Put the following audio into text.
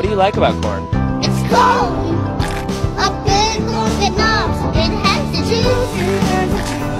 What do you like about corn? It's cold! A big, corn good knobs, it has the juice.